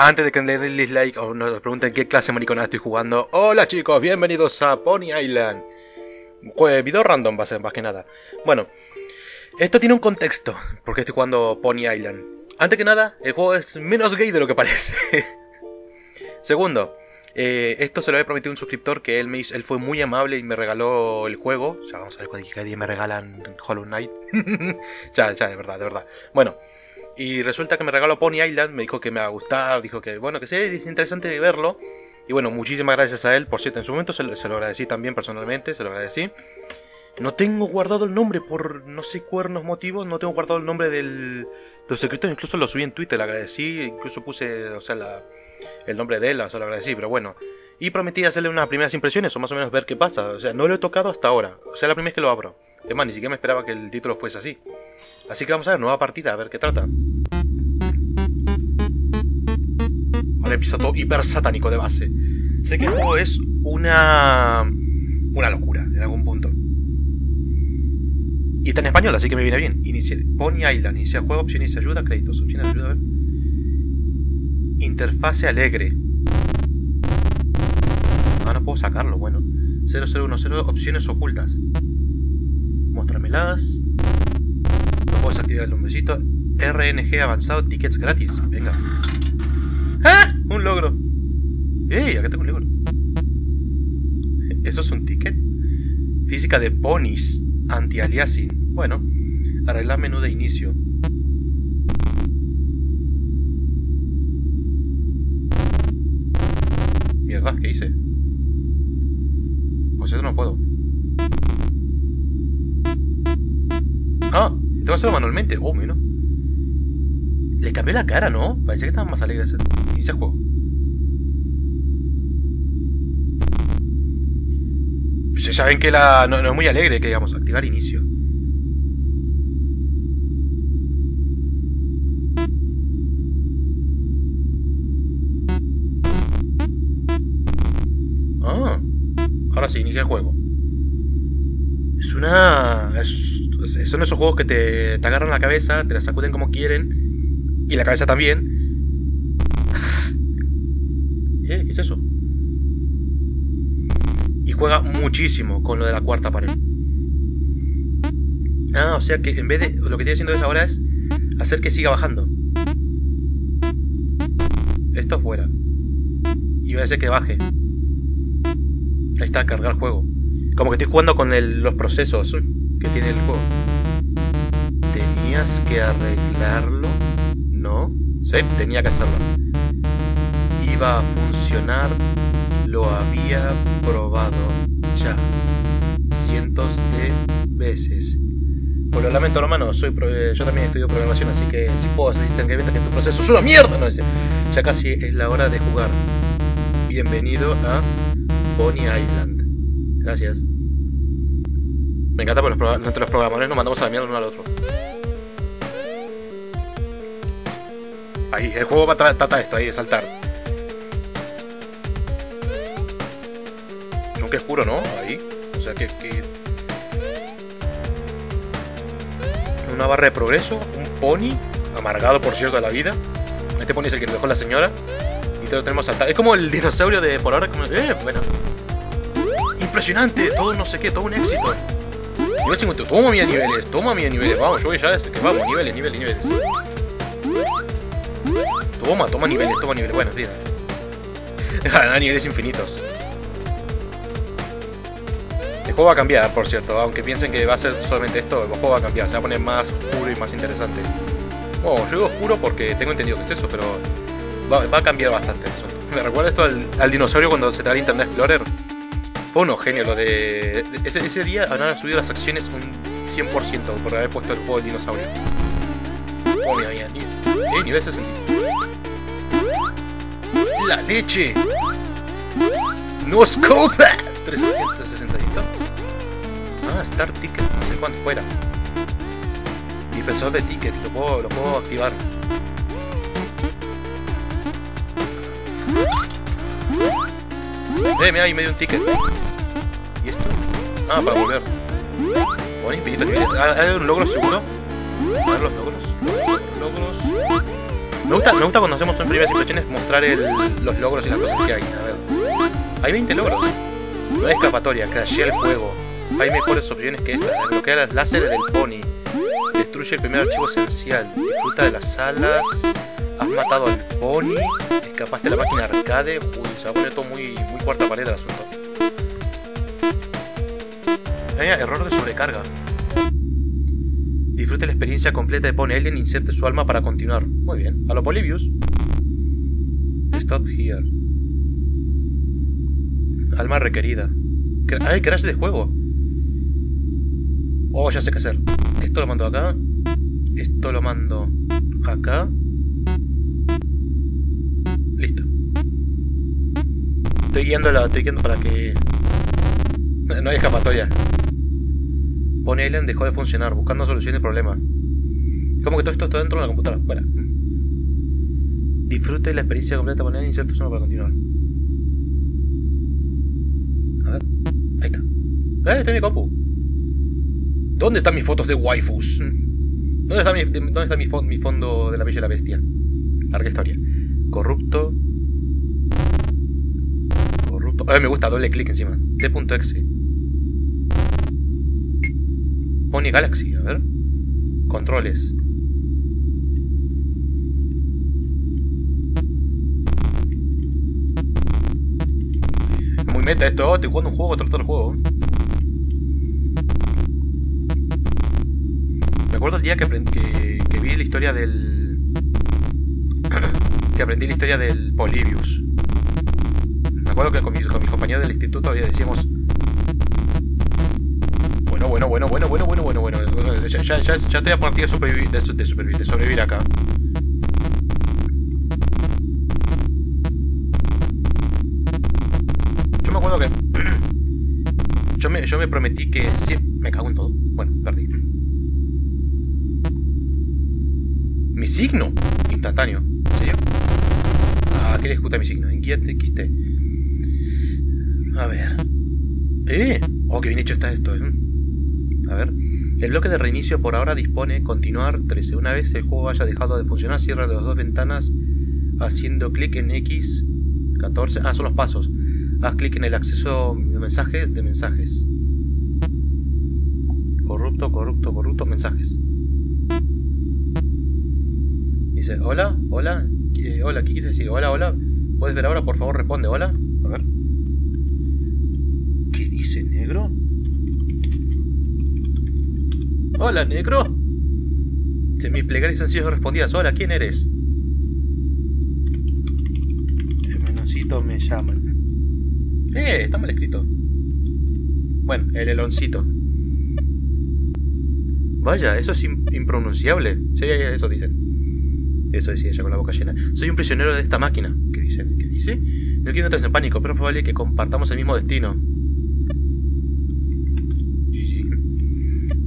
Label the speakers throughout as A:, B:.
A: Antes de que le den dislike o nos pregunten qué clase de mariconada estoy jugando. Hola chicos, bienvenidos a Pony Island. Pues video random va a ser más que nada. Bueno, esto tiene un contexto, porque estoy jugando Pony Island. Antes que nada, el juego es menos gay de lo que parece. Segundo, eh, esto se lo había prometido un suscriptor que él, me hizo, él fue muy amable y me regaló el juego. Ya vamos a ver cuándo día me regalan Hollow Knight. ya, ya, de verdad, de verdad. Bueno, y resulta que me regaló Pony Island, me dijo que me va a gustar, dijo que bueno, que sería interesante verlo. Y bueno, muchísimas gracias a él, por cierto, en su momento se lo, se lo agradecí también personalmente, se lo agradecí. No tengo guardado el nombre por no sé cuernos motivos, no tengo guardado el nombre del, del secreto, incluso lo subí en Twitter, le agradecí, incluso puse, o sea, la, el nombre de él, o sea, lo agradecí, pero bueno. Y prometí hacerle unas primeras impresiones, o más o menos ver qué pasa. O sea, no lo he tocado hasta ahora. O sea, la primera vez que lo abro. Es ni siquiera me esperaba que el título fuese así. Así que vamos a ver, nueva partida, a ver qué trata. Ahora empieza hiper satánico de base. Sé que el juego es una... Una locura, en algún punto. Y está en español, así que me viene bien. Inicia, Pony Island, inicia juego, opciones de ayuda, créditos, opciones de ayuda, a ver. Interfase alegre. Ah, no puedo sacarlo, bueno. 0010, opciones ocultas. Muéstramelas. No puedo desactivar el nombrecito. RNG avanzado, tickets gratis. Venga. ¡Ah! Un logro. ¡Ey! Acá tengo un logro. ¿Eso es un ticket? Física de ponis. Anti-aliasing. Bueno. Arreglar menú de inicio. Mierda, ¿qué hice? Pues eso no puedo. Tengo que hacerlo manualmente. Oh, mira. Le cambió la cara, ¿no? Parecía que estaba más alegre ese el juego. Pues ya saben que la. No, no es muy alegre, que digamos, activar inicio. Ah, ahora sí, inicia el juego. Es una. Es, son esos juegos que te, te agarran la cabeza, te la sacuden como quieren, y la cabeza también. ¿Eh? ¿Qué es eso? Y juega muchísimo con lo de la cuarta pared. Ah, o sea que en vez de. Lo que estoy haciendo es ahora es hacer que siga bajando. Esto fuera. Y voy a hacer que baje. Ahí está, cargar juego. Como que estoy jugando con el- los procesos que tiene el juego. ¿Tenías que arreglarlo? No. Sí, tenía que hacerlo. Iba a funcionar. Lo había probado ya. Cientos de veces. Por lo lamento, hermano, soy pro- eh, yo también estudio programación, así que si puedo hacer discernimiento que tu proceso es una mierda. Ya casi es la hora de jugar. Bienvenido a Pony Island. Gracias. Me encanta porque los entre los programadores nos mandamos a la mierda uno al otro. Ahí, el juego va tra- trata esto, ahí, de saltar. Aunque es puro, ¿no? Ahí. O sea que, que- Una barra de progreso, un pony, amargado por cierto de la vida. Este pony es el que le dejó la señora. Y te lo tenemos saltar. Es como el dinosaurio de por ahora. Como... Eh, bueno. Impresionante, todo no sé qué, todo un éxito. Nivel 50, toma mis niveles, toma mis niveles, vamos, yo ya sé que vamos, niveles, niveles, niveles. Toma, toma niveles, toma niveles, bueno, mira. Ganar niveles infinitos. El juego va a cambiar, por cierto, aunque piensen que va a ser solamente esto, el juego va a cambiar, se va a poner más oscuro y más interesante. Bueno, yo digo oscuro porque tengo entendido que es eso, pero va, a cambiar bastante asunto. Me recuerda esto al, al dinosaurio cuando se el Internet Explorer. Fue unos genios lo de. Ese, ese día habrán subido las acciones un 100% por haber puesto el juego del dinosaurio. Oh, mira, mira, eh, nivel 60. ¡La leche! ¡No scope! 360. Ah, Star Ticket, no sé cuánto fuera. Dispensador de tickets, lo puedo, lo puedo activar. Eh, mira, ahí me dio un ticket. ¿Y esto? Ah, para volver. Bueno, niveles. Ah, ¿Hay un logro seguro? A ver los logros. Logros. Me gusta, me gusta cuando hacemos un primeras impresiones mostrar el, los logros y las cosas que hay. A ver. Hay 20 logros. No hay escapatoria, crashea el juego. Hay mejores opciones que esta. Desbloquea las láseres del pony. Destruye el primer archivo esencial. Disfruta de las alas. Has matado al pony. Escapaste de la máquina arcade. Uy, se va a poner todo muy, muy cuarta pared el asunto. Vaya, error de sobrecarga. Disfrute la experiencia completa de Pony Alien inserte su alma para continuar. Muy bien. A lo Polybius. Stop here. Alma requerida. ¡Ay, crash de juego! Oh, ya sé qué hacer. Esto lo mando acá. Esto lo mando acá. Estoy guiando, la, estoy guiando para que... No hay escapatoria. Pony Alien dejó de funcionar, buscando solución de problema. Como que todo esto está dentro de la computadora. Bueno. Disfrute la experiencia completa Pony Alien inserto solo para continuar. A ver. Ahí está. ¡Eh! Está mi compu. ¿Dónde están mis fotos de waifus? ¿Dónde está mi, dónde está mi, mi fondo de la Bella y la Bestia? Larga historia. Corrupto. A me gusta, doble clic encima. T.exe. Pony Galaxy, a ver. Controles. Muy meta esto, estoy jugando un juego contra otro juego. Me acuerdo el día que, que, que vi la historia del... que aprendí la historia del Polybius. Acuerdo que con mis, con compañeros del instituto decíamos bueno, bueno, bueno, bueno, bueno, bueno, bueno, bueno. Ya, ya, ya, ya estoy a partir de supervivir, de, sobrevivir acá. Yo me acuerdo que... yo, me, yo me prometí que... Sí, me cago en todo. Bueno, perdí. Mi signo. Instantáneo. ¿En serio? Ah, ¿qué ejecuta mi signo? Inquiet XT. A ver. ¡Eh! Oh, qué bien hecho está esto, ¿eh? A ver. El bloque de reinicio por ahora dispone continuar 13. Una vez el juego haya dejado de funcionar, cierra las dos ventanas haciendo clic en X 14. Ah, son los pasos. Haz clic en el acceso de mensajes de mensajes. Corrupto, corrupto, corrupto, mensajes. Dice, hola, hola, hola, ¿qué quieres decir? Hola, hola. ¿Puedes ver ahora? Por favor, responde, hola. A ver. ¿Qué dice negro? Hola, negro. Mis plegarias han sido respondidas. Hola, ¿quién eres? El meloncito me llaman. Eh, está mal escrito. Bueno, el eloncito. Vaya, eso es impronunciable. Sí, eso dicen. Eso decía ella con la boca llena. Soy un prisionero de esta máquina. ¿Qué dicen? ¿Qué dice? No quiero entrar en pánico, pero es probable que compartamos el mismo destino.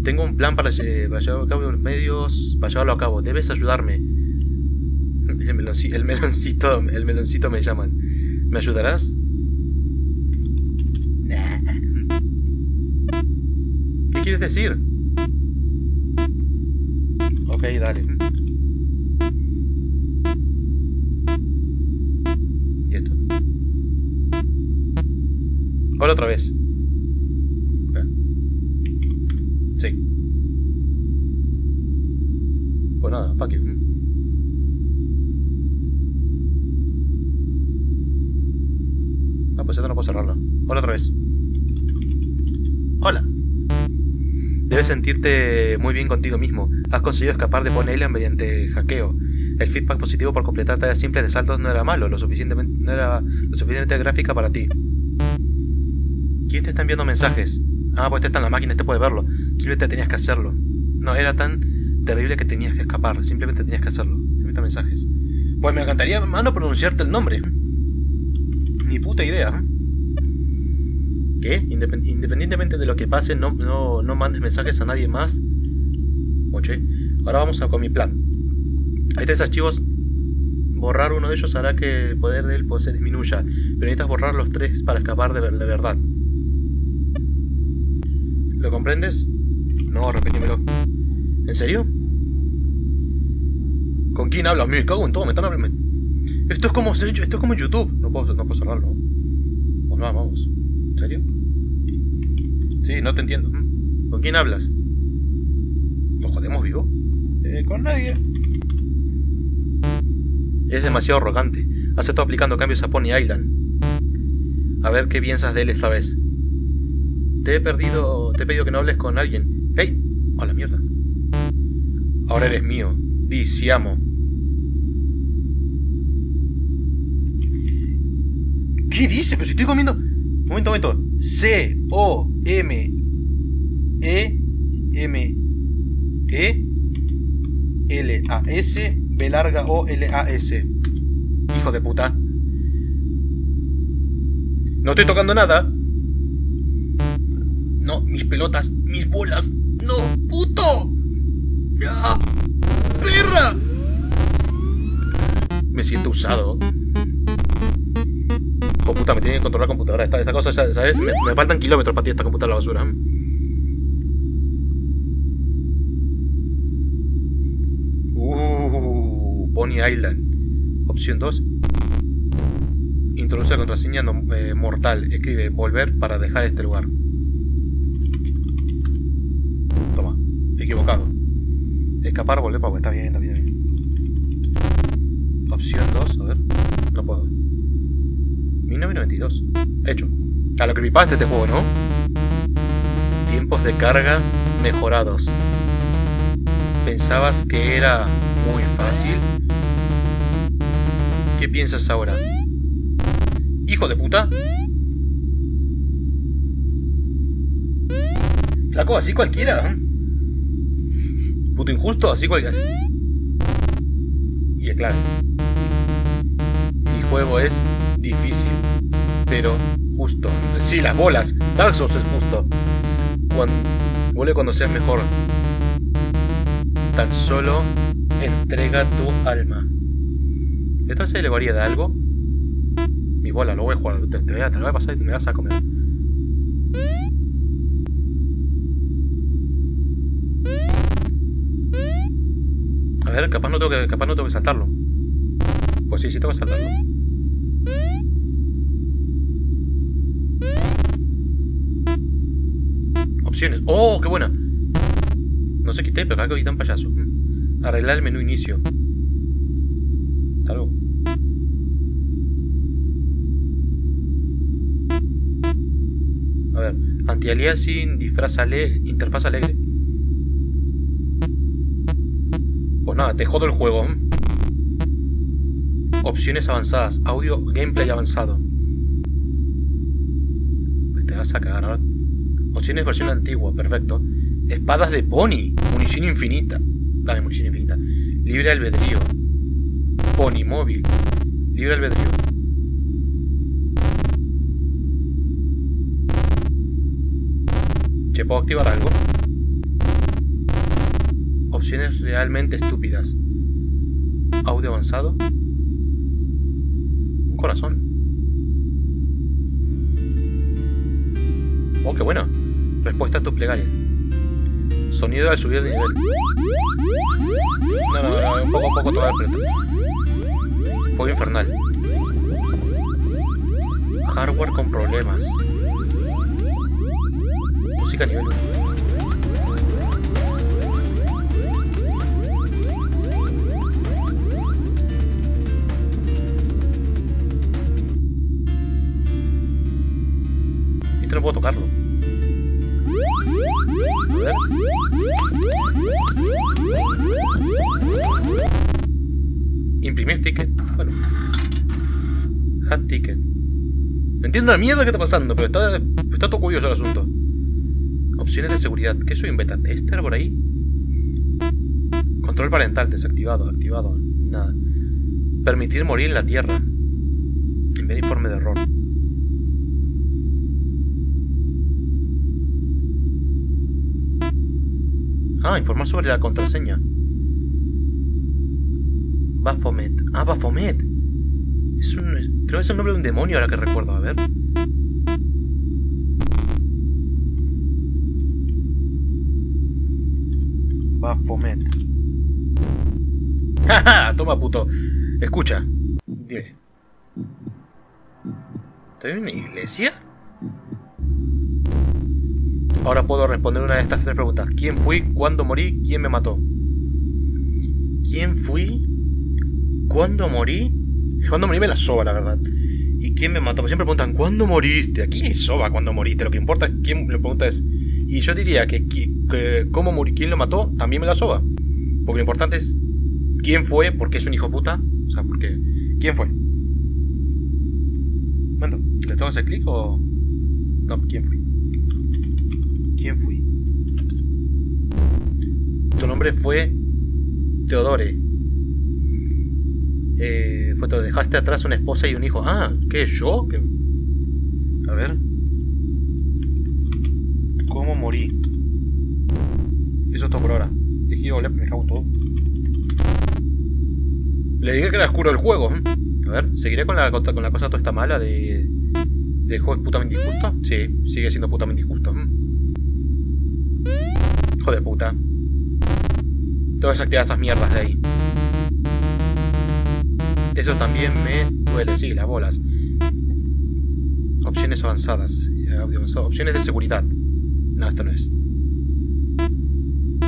A: Tengo un plan para, llevarlo a cabo los medios, para llevarlo a cabo. Debes ayudarme. El, meloncito, el meloncito, el meloncito me llaman. ¿Me ayudarás? ¿Qué quieres decir? Ok, dale. ¿Y esto? Hola otra vez. Sí. Pues nada, fuck you. Ah, pues esta no puedo cerrarla. Hola otra vez. Hola. Debes sentirte muy bien contigo mismo. Has conseguido escapar de Ponela mediante hackeo. El feedback positivo por completar tareas simples de saltos no era malo, lo suficientemente, no era lo suficientemente gráfica para ti. ¿Quién te está enviando mensajes? Ah, pues este está en la máquina, este puede verlo. Simplemente tenías que hacerlo. No, era tan terrible que tenías que escapar. Simplemente tenías que hacerlo. Te mensajes. Pues me encantaría, mano, pronunciarte el nombre. Ni puta idea. ¿Qué? Independientemente de lo que pase, no, no, no mandes mensajes a nadie más. Oye, ahora vamos con mi plan. Hay tres archivos. Borrar uno de ellos hará que el poder de él pues, se disminuya. Pero necesitas borrar los tres para escapar de, de verdad. ¿Lo comprendes? No, repítemelo. ¿En serio? ¿Con quién hablas? Me cago en todo, me. Esto es como esto es como YouTube. No puedo, no puedo cerrarlo. Pues no, vamos. ¿En serio? Sí, no te entiendo. Mm. ¿Con quién hablas? ¿Nos jodemos vivo? Eh, con nadie. Es demasiado arrogante. Has estado aplicando cambios a Pony Island. A ver qué piensas de él esta vez. Te he perdido. Te he pedido que no hables con alguien. ¡Hey! ¡A la mierda! Ahora eres mío. Diciamo. ¿Qué dice? Pero si estoy comiendo. Momento, momento. C O M E M E L A S B larga O L A S. Hijo de puta. No estoy tocando nada. No, mis pelotas, mis bolas. No, puto. ¡Ya! ¡Perra! Me siento usado. Oh puta, me tiene que controlar la computadora. Esta, esta cosa, ¿sabes? Me, faltan kilómetros para ti esta computadora la basura. Uh, Pony Island. Opción 2. Introduce la contraseña eh, mortal. Escribe volver para dejar este lugar. Toma, equivocado. Escapar, volver para... Está bien, está bien. Opción 2, a ver. No puedo. 1992. Hecho. A lo que creepypasta este juego, ¿no? Tiempos de carga mejorados. ¿Pensabas que era muy fácil? ¿Qué piensas ahora? ¿Hijo de puta? Flaco, así cualquiera. ¿eh? Puto injusto, así cualquiera. Y es claro. Mi juego es difícil, pero justo. Sí, las bolas. Dark Souls es justo. Cuando, vuelve cuando seas mejor. Tan solo entrega tu alma. ¿Esto se elevaría de algo? Mi bola, lo voy a jugar. Te, voy, a, te lo voy a pasar y te me vas a comer. A ver, capaz no tengo que, capaz no tengo que saltarlo. Pues sí, sí tengo que saltarlo. ¡Oh, qué buena! No sé quité, pero acá un payaso. Mm. Arreglar el menú inicio. Algo. A ver. Anti-aliasing, disfraz alegre, interfaz alegre. Pues nada, te jodo el juego. Opciones avanzadas. Audio, gameplay avanzado. Pues te vas a cagar ahora. Opciones versión antigua, perfecto. Espadas de pony, munición infinita. Dame munición infinita. Libre albedrío. Pony móvil. Libre albedrío. ¿Che, puedo activar algo? Opciones realmente estúpidas. Audio avanzado. Un corazón. Oh, qué bueno. Respuesta a tu plegaria. Sonido al subir de nivel. No, no, no, un poco a poco toda la Fuego infernal. Hardware con problemas. Música nivel 1. Este no puedo tocarlo. Imprimir ticket. Bueno. Hat ticket. No entiendo la mierda que está pasando, pero está, está todo curioso el asunto. Opciones de seguridad. ¿Qué soy un beta tester por ahí? Control parental desactivado, activado. Nada. Permitir morir en la tierra. Enviar informe de error. Ah, informar sobre la contraseña. Baphomet. Ah, Baphomet. Es un, creo que es el nombre de un demonio ahora que recuerdo. A ver. Baphomet. ¡Ja, Toma, puto. Escucha. Dime. ¿Estoy en una iglesia? Ahora puedo responder una de estas tres preguntas. ¿Quién fui? ¿Cuándo morí? ¿Quién me mató? ¿Quién fui? ¿Cuándo morí? Cuando morí me la soba, la verdad. ¿Y quién me mató? Siempre preguntan, ¿cuándo moriste? ¿A quién le soba cuando moriste? Lo que importa es quién le pregunta es. Y yo diría que, cómo morí, quién lo mató, también me la soba. Porque lo importante es quién fue, porque es un hijo puta. O sea, porque. ¿Quién fue? Bueno, ¿le tengo ese clic o.? No, ¿quién fui? ¿Quién fui? Tu nombre fue Teodore. Eh, fue todo. Dejaste atrás una esposa y un hijo. Ah, ¿qué? ¿Yo? A ver. ¿Cómo morí? Eso es todo por ahora. Dije, me cago todo. Le dije que era oscuro el juego. ¿eh? A ver, ¿seguiré con la, con la cosa toda esta mala de... ¿El juego es putamente injusto? Sí, sigue siendo putamente injusto. ¿Eh? Hijo de puta. Tengo que desactivar esas mierdas de ahí. Eso también me duele, sí, las bolas. Opciones avanzadas. Opciones de seguridad. No, esto no es.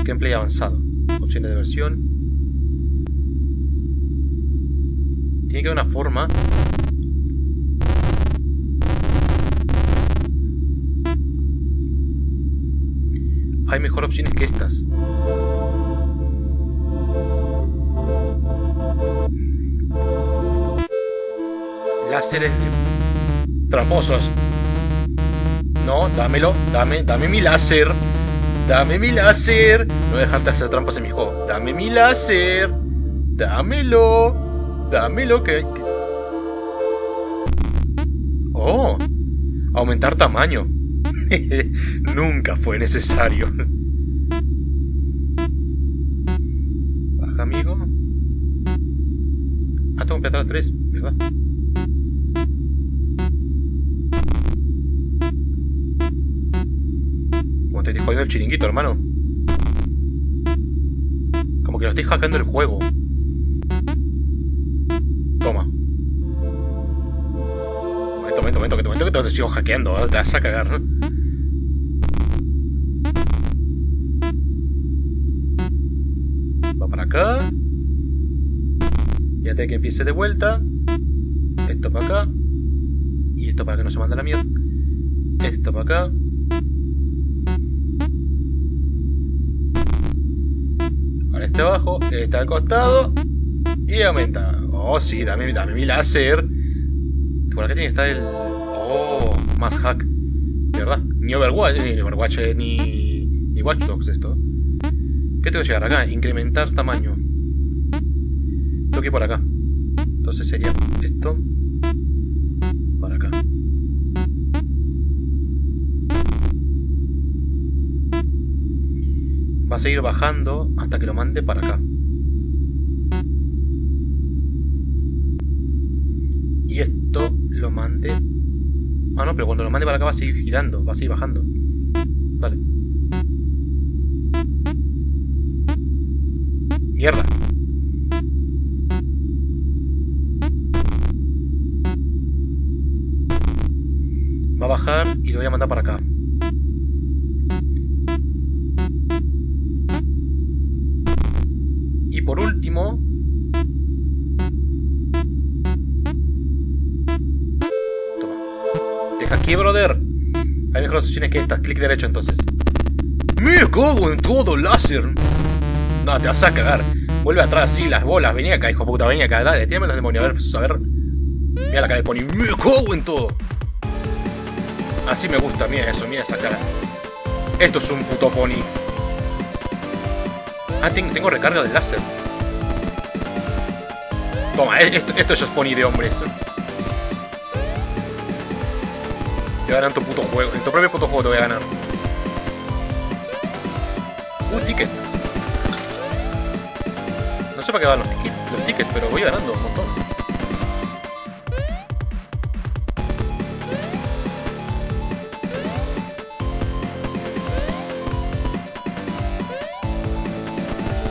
A: Gameplay avanzado. Opciones de versión. Tiene que haber una forma hay mejor opciones que estas. Láseres tramposos. No, dámelo, dame, dame mi láser. Dame mi láser. No voy a dejarte hacer trampas en mi juego. Dame mi láser. Dámelo. Dámelo que... Oh. Aumentar tamaño. Nunca fue necesario. Baja, amigo. Ah, tengo que apretar 3, ¿verdad? Como te estoy jodiendo el chiringuito, hermano. Como que lo estoy hackeando el juego. Toma. Momento, momento, momento, que momento que te sigo hackeando, ¿eh? te vas a cagar, ¿no? Acá. Y antes de que empiece de vuelta. Esto para acá. Y esto para que no se mande la mierda. Esto para acá. Ahora este abajo. Este al costado. Y aumenta. Oh, sí, dame, dame mi láser. Por acá tiene que estar el. Oh, más hack. Verdad. Ni Overwatch, ni Overwatch, ni. ni Watch Dogs esto. ¿Qué tengo que llegar acá? Incrementar tamaño. Tengo que ir por acá. Entonces sería esto. Para acá. Va a seguir bajando hasta que lo mande para acá. Y esto lo mande... Ah, no, pero cuando lo mande para acá va a seguir girando, va a seguir bajando. Va a bajar y lo voy a mandar para acá. Y por último... Toma. Deja aquí, brother. Hay mejores opciones que estas. Clic derecho entonces. ¡Me cago en todo láser! No, te vas a cagar. Vuelve atrás, sí, las bolas. Venía acá, hijo puta, venía acá. Dale, tírame los demonios. A ver, a ver. Mira la cara de Pony. Me cago en todo. Así me gusta, mira eso, mira esa cara. Esto es un puto pony. Ah, tengo, recarga de láser. Toma, eh, esto, esto es pony de hombres. Te voy a ganar tu puto juego. En tu propio puto juego te voy a ganar. Un ticket. No sé para qué van los, tickets, pero voy ganando un montón.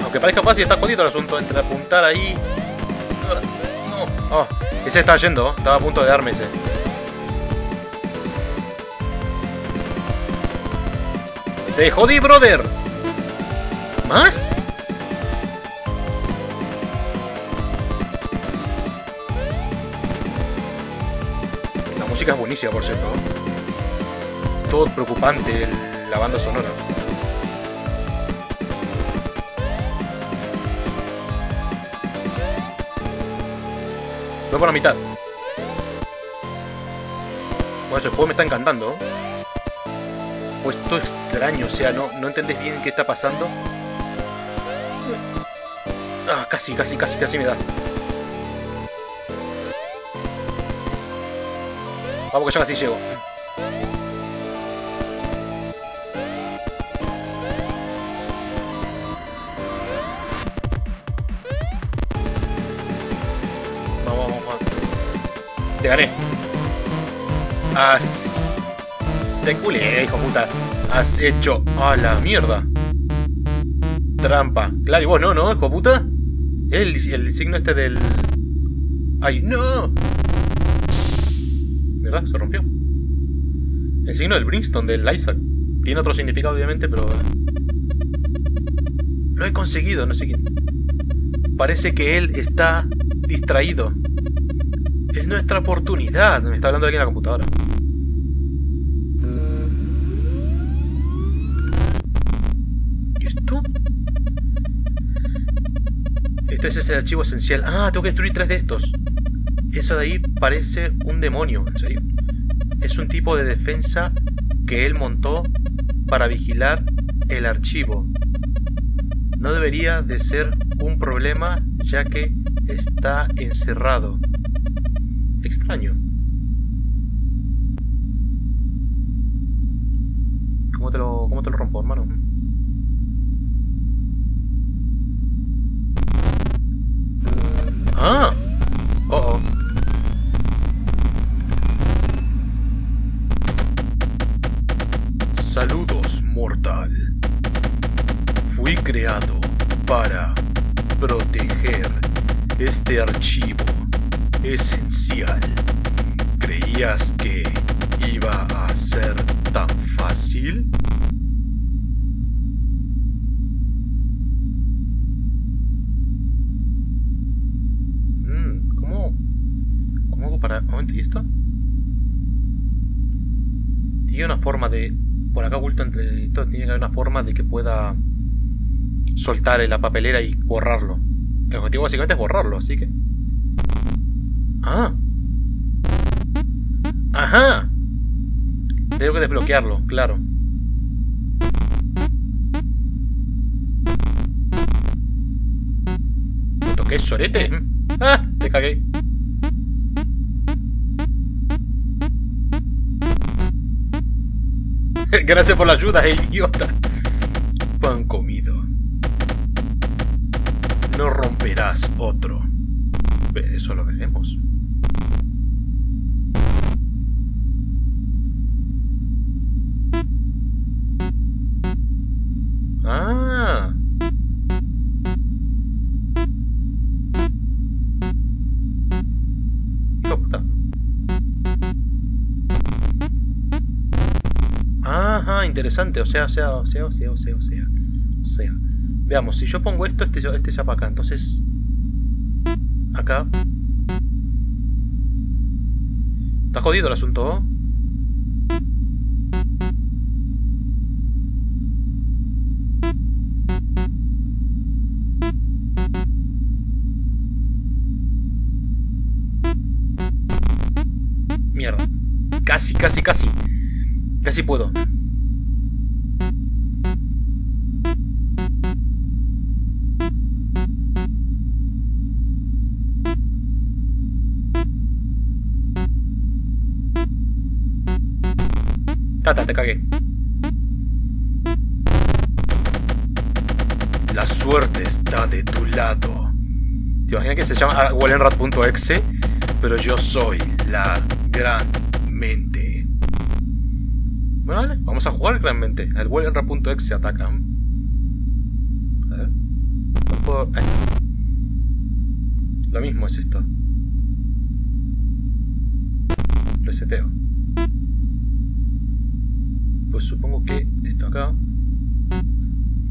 A: Aunque parezca fácil, está jodido el asunto entre apuntar ahí. No. Oh, ese está yendo, estaba a punto de darme ese. ¡Te jodí, brother! ¿Más? Música es buenísima, por cierto. Todo preocupante, la banda sonora. Voy por la mitad. Bueno, ese juego me está encantando. Pues todo extraño, o sea, no, no entendés bien qué está pasando. Ah, casi, casi, casi, casi me da. Vamos que ya casi llego. Vamos, vamos, vamos. Te gané. Has... Te culé, hijo puta. Has hecho... ¡A la mierda! Trampa. Claro, y vos no, ¿no, hijo puta? El, el signo este del... ¡Ay, no! ¿Verdad? Se rompió. El signo del Brimstone, del Isaac. Tiene otro significado, obviamente, pero... Lo he conseguido, no sé quién. Parece que él está distraído. Es nuestra oportunidad. Me está hablando alguien en la computadora. ¿Y esto? Esto es ese archivo esencial. Ah, tengo que destruir tres de estos. Eso de ahí parece un demonio, en serio. Es un tipo de defensa que él montó para vigilar el archivo. No debería de ser un problema ya que está encerrado. Extraño. ¿Cómo te lo, cómo te lo rompo, hermano? Ah. Soltar en la papelera y borrarlo. El objetivo básicamente es borrarlo, así que... Ah. Ajá. Tengo que desbloquearlo, claro. ¿Toqué sorete? ¡Ah! Te cagué. Gracias por la ayuda, idiota. Pan comido. No romperás otro. Eso lo veremos. Ah. Hijo puta. Ajá, interesante. O sea, o sea, o sea, o sea, o sea, o sea. O sea. Veamos, si yo pongo esto, este, este se para. Entonces. Acá. Está jodido el asunto, ¿no? Mierda. Casi, casi, casi. Casi puedo. Tata, te cagué. La suerte está de tu lado. ¿Te imaginas que se llama Wallenrad.exe? Pero yo soy la gran mente. Vale, vamos a jugar gran mente. El Wallenrad.exe ataca. A ver. está. Lo mismo es esto. Reseteo. Pues supongo que esto acá.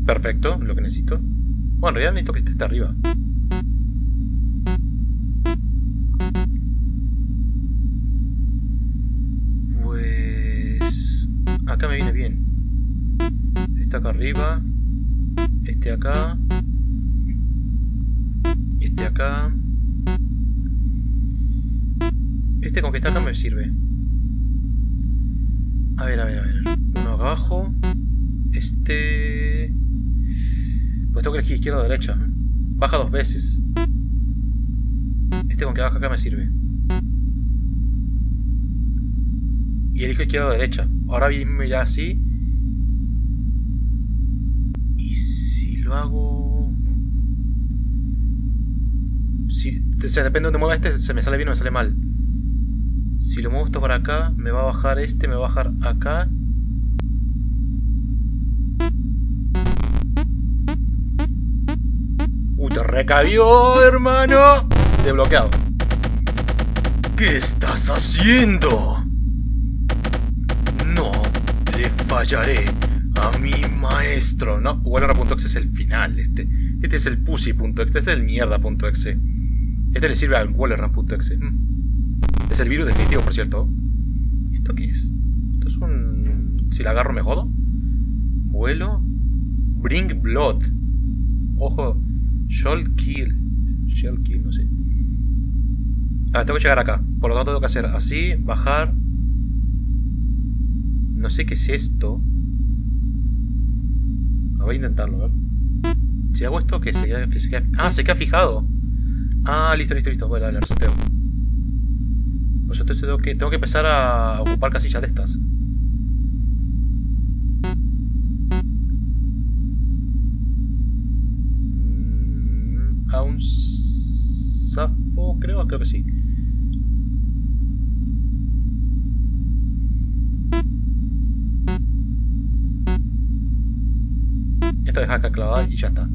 A: Perfecto, lo que necesito. Bueno, en realidad necesito que este esté arriba. Pues... Acá me viene bien. Este acá arriba. Este acá. Este acá. Este con que está acá me sirve. A ver, a ver, a ver. Abajo. Este... Pues tengo que elegir izquierda o derecha. Baja dos veces. Este con que baja acá me sirve. Y elijo izquierda o derecha. Ahora bien, ya así. Y si lo hago... Si, o sea, depende de dónde mueva este, se me sale bien o me sale mal. Si lo muevo esto para acá, me va a bajar este, me va a bajar acá. Recabió, hermano. Desbloqueado. ¿Qué estás haciendo? No le fallaré a mi maestro. No, Walera.exe es el final. Este, este es el pussy.exe. Este es el mierda.exe. Este le sirve al Walera.exe. Es el virus definitivo, por cierto. ¿Esto qué es? Esto es un... Si la agarro me jodo. Vuelo. Bring blood. Ojo. Shell kill. Shell kill, no sé. Ah, tengo que llegar acá. Por lo tanto tengo que hacer así, bajar. No sé qué es esto. Voy a intentarlo, a ver. Si hago esto, que se queda, se queda... Ah, se queda fijado. Ah, listo, listo, listo. Bueno, dale, reseteo. Pues entonces tengo que, tengo que empezar a ocupar casillas de estas. Safo, creo, creo que sí. Esto deja acá clavada y ya está.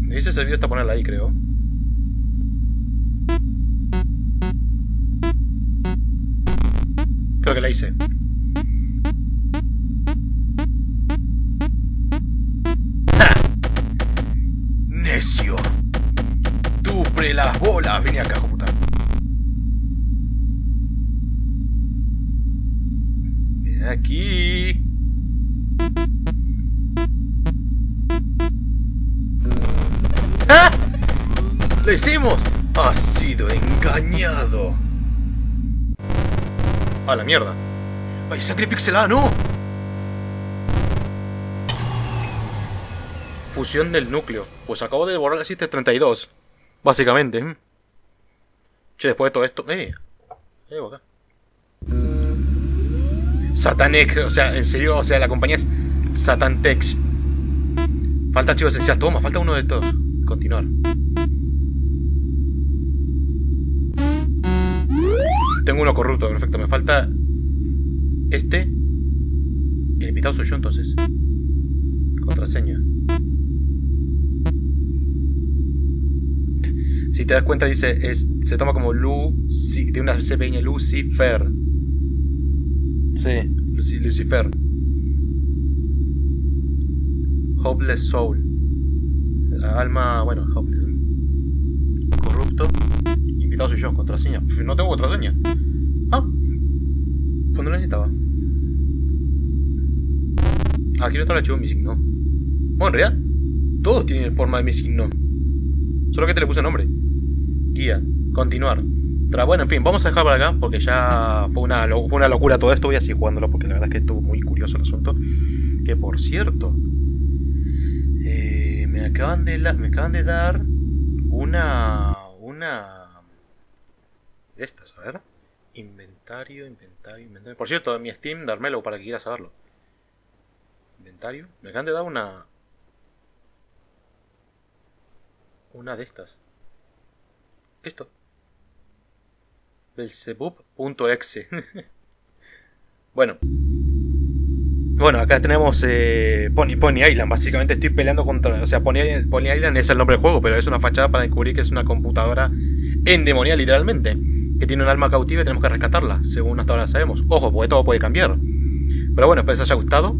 A: Me dice servido hasta ponerla ahí, creo. Creo que la hice. Bolas. Vení acá, puta. Ven aquí. ¡Ah! ¡Lo hicimos! Has sido engañado. A la mierda. ¡Ay, sangre pixelada, no! Fusión del núcleo. Pues acabo de borrar el System 32. Básicamente. Che, después de todo esto... ¡Eh! Eh, acá. Satanek, o sea, en serio, o sea, la compañía es Satantech. Falta archivo esencial, toma, falta uno de todos. Continuar. Tengo uno corrupto, perfecto. Me falta este. El invitado soy yo entonces. Contraseña. Si te das cuenta dice, es, se toma como Lu, si, tiene una C pequeña, Lucifer. Sí, Lucifer. Hopeless Soul. Alma, bueno, Hopeless. Corrupto. Invitado soy yo, contraseña. No tengo contraseña. Ah. Pues no necesitaba. Ah, quiero otro archivo Missing No. Bueno, en realidad, todos tienen forma de Missing No. Solo que te le puse nombre. Guía. Continuar. Bueno, en fin, vamos a dejar para acá porque ya fue una, fue una locura todo esto. Voy a seguir jugándolo porque la verdad es que estuvo muy curioso el asunto. Que por cierto, eh, me, acaban de me acaban de dar una. Una. Estas, a ver. Inventario, inventario, inventario. Por cierto, en mi Steam, dármelo para que quieras saberlo. Inventario. Me acaban de dar una. Una de estas. Esto. Belzebub.exe. bueno. Bueno, acá tenemos eh, Pony, Pony Island. Básicamente estoy peleando contra. O sea, Pony, Island es el nombre del juego, pero es una fachada para descubrir que es una computadora endemonial, literalmente. Que tiene un alma cautiva y tenemos que rescatarla, según hasta ahora sabemos. Ojo, porque todo puede cambiar. Pero bueno, espero que os haya gustado.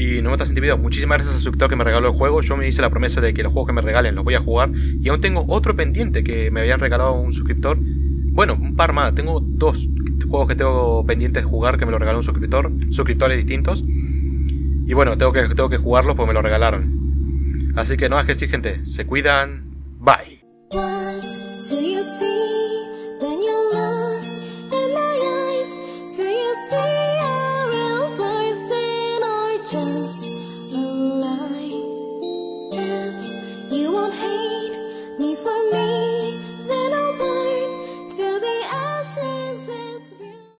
A: Y no me este video. Muchísimas gracias al suscriptor que me regaló el juego. Yo me hice la promesa de que los juegos que me regalen los voy a jugar. Y aún tengo otro pendiente que me habían regalado un suscriptor. Bueno, un par más. Tengo dos juegos que tengo pendientes de jugar que me lo regaló un suscriptor. Suscriptores distintos. Y bueno, tengo que, tengo que jugarlos porque me lo regalaron. Así que no más que gente. Se cuidan. Bye.